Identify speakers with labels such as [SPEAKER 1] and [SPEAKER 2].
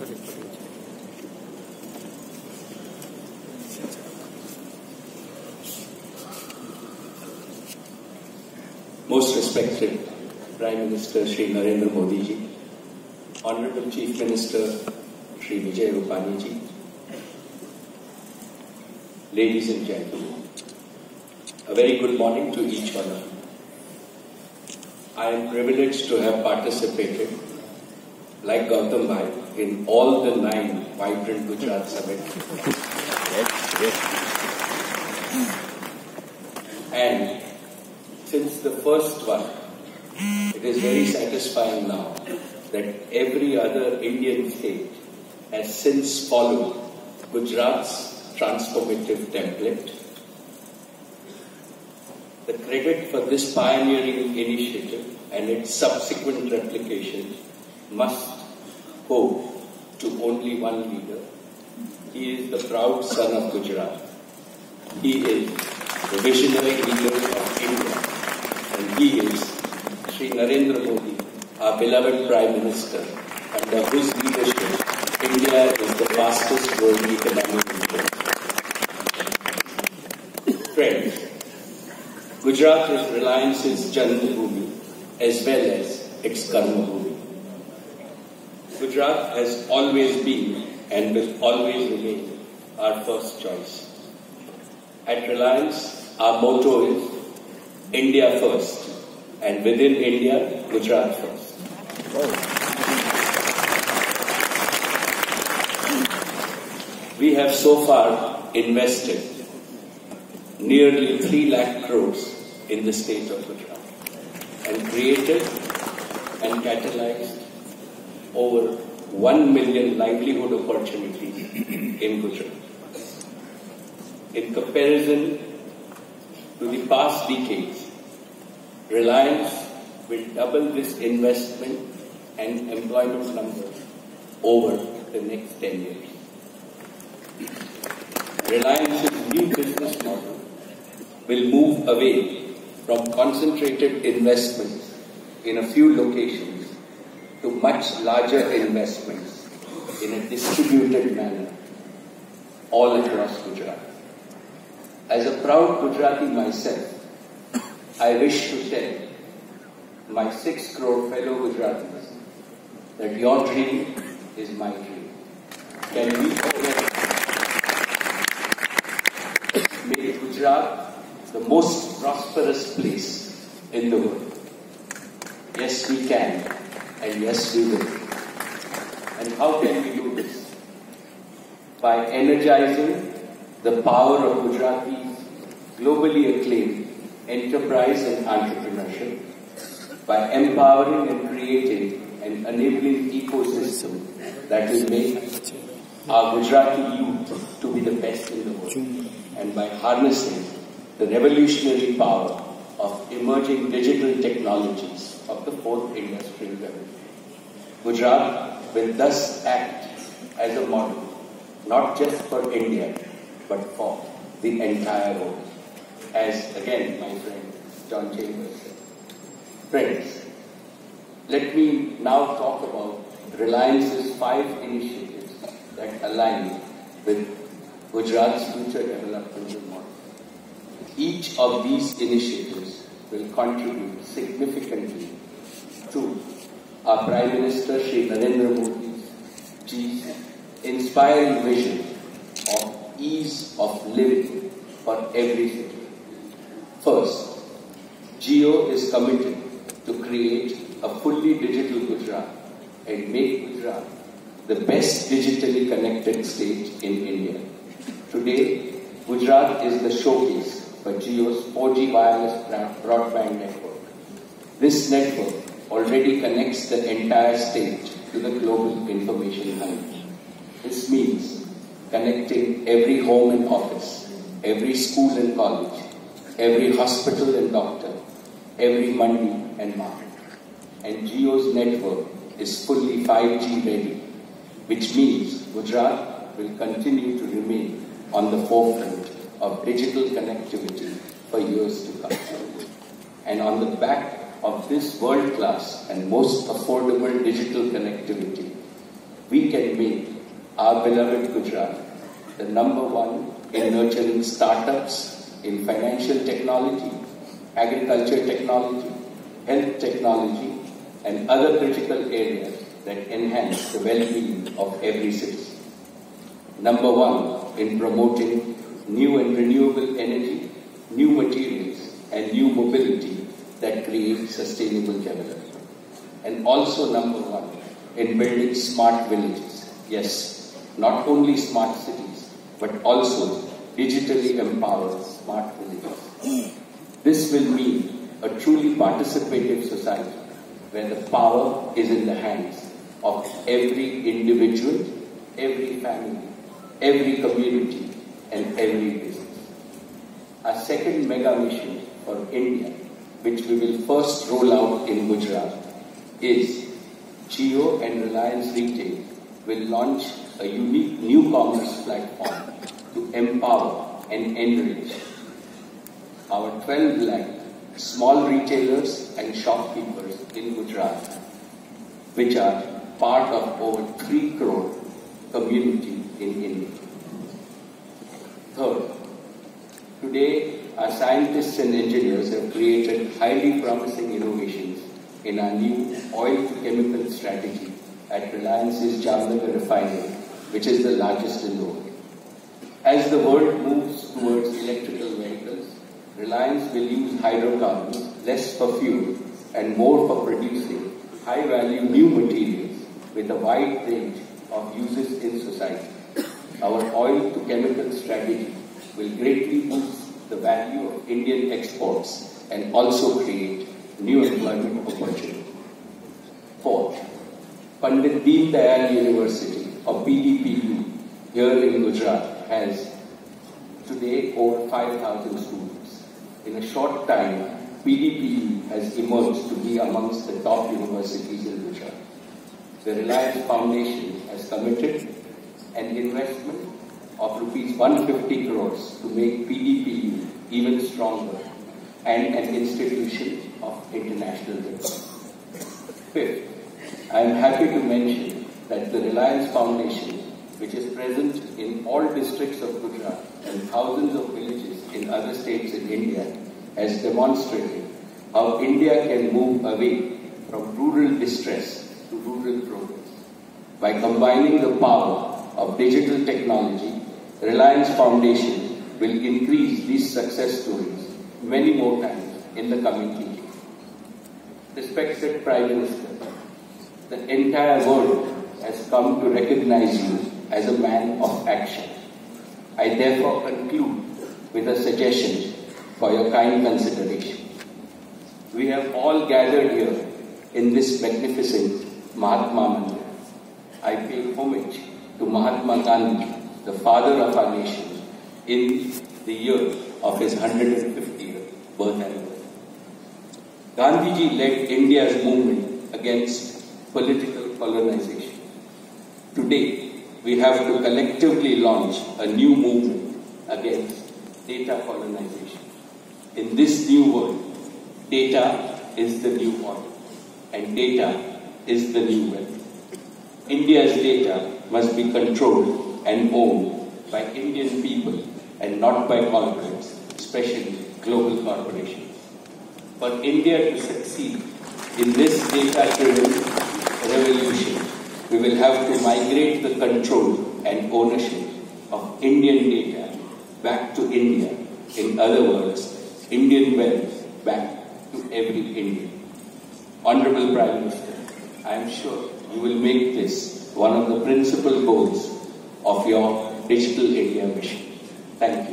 [SPEAKER 1] Most respected Prime Minister Shri Narendra Modi ji, Honorable Chief Minister Shri Vijay Rupani ji, ladies and gentlemen, a very good morning to each one of you. I am privileged to have participated, like Gautam Bhai, in all the nine vibrant Gujarat summits. And since the first one, it is very satisfying now that every other Indian state has since followed Gujarat's transformative template. The credit for this pioneering initiative and its subsequent replication must go to only one leader. He is the proud son of Gujarat. He is the visionary leader of India. And he is Sri Narendra Modi, our beloved Prime Minister, under whose leadership India is the fastest growing economic engine. Friends, Gujarat is Reliance's Janmabhoomi as well as its Karmabhoomi. Gujarat has always been and will always remain our first choice. At Reliance, our motto is India first, and within India, Gujarat first. We have so far invested nearly 3 lakh crores in the state of Gujarat and created and catalyzed over 1 million livelihood opportunities in Gujarat. In comparison to the past decades, Reliance will double this investment and employment numbers over the next 10 years. Reliance's new business model will move away from concentrated investments in a few locations to much larger investments in a distributed manner all across Gujarat. As a proud Gujarati myself, I wish to tell my six crore fellow Gujaratis that your dream is my dream. Can we make Gujarat the most prosperous place in the world? Yes, we can, and yes, we will. And how can we do this? By energizing the power of Gujaratis' globally acclaimed enterprise and entrepreneurship, by empowering and creating an enabling ecosystem that will make our Gujarati youth to be the best in the world, and by harnessing the revolutionary power of emerging digital technologies of the fourth industrial revolution. Gujarat will thus act as a model, not just for India, but for the entire world. As again, my friend John Chambers said. Friends, let me now talk about Reliance's five initiatives that align with Gujarat's future development model. Each of these initiatives will contribute significantly to our Prime Minister Shri Narendra Modi's inspiring vision of ease of living for every citizen. First, Jio is committed to create a fully digital Gujarat and make Gujarat the best digitally connected state in India. Today, Gujarat is the showcase for Jio's 4G wireless broadband network. This network already connects the entire state to the global information hub. This means connecting every home and office, every school and college, every hospital and doctor, every mandi and market. And Jio's network is fully 5G ready, which means Gujarat will continue to remain on the forefront of digital connectivity for years to come. And on the back of this world-class and most affordable digital connectivity, we can make our beloved Gujarat the number one in nurturing startups in financial technology, agriculture technology, health technology, and other critical areas that enhance the well-being of every citizen. Number one in promoting new and renewable energy, new materials, and new mobility that create sustainable development. And also number one in building smart villages. Yes, not only smart cities, but also digitally empowered smart villages. This will mean a truly participative society where the power is in the hands of every individual, every family, every community, and every business. Our second mega mission for India, which we will first roll out in Gujarat, is Jio and Reliance Retail will launch a unique new commerce platform to empower and enrich our 12 lakh small retailers and shopkeepers in Gujarat, which are part of over 3 crore community in India. Third, today our scientists and engineers have created highly promising innovations in our new oil to chemical strategy at Reliance's Jamnagar refinery, which is the largest in the world. As the world moves towards electrical vehicles, Reliance will use hydrocarbons less for fuel and more for producing high value new materials with a wide range of uses in society. Our oil to chemical strategy will greatly boost the value of Indian exports and also create new employment opportunity. Fourth, Pandit Deen Dayal University or PDPU here in Gujarat has today over 5,000 students. In a short time, PDPU has emerged to be amongst the top universities in Gujarat. The Reliance Foundation has committed an investment of rupees 150 crores to make PDPU even stronger and an institution of international record. Fifth, I am happy to mention that the Reliance Foundation, which is present in all districts of Gujarat and thousands of villages in other states in India, has demonstrated how India can move away from rural distress to rural progress. By combining the power of digital technology, Reliance Foundation will increase these success stories many more times in the coming decade. Respected Prime Minister, the entire world has come to recognize you as a man of action. I therefore conclude with a suggestion for your kind consideration. We have all gathered here in this magnificent Mahatma Mandir. I pay homage to Mahatma Gandhi, the father of our nation, in the year of his 150th birth anniversary. Gandhiji led India's movement against political colonization. Today, we have to collectively launch a new movement against data colonization. In this new world, data is the new oil and data is the new wealth. India's data must be controlled and owned by Indian people and not by corporates, especially global corporations. For India to succeed in this data-driven revolution, we will have to migrate the control and ownership of Indian data back to India. In other words, Indian wealth back to every Indian. Honorable Prime Minister, I am sure you will make this one of the principal goals of your Digital India mission. Thank you.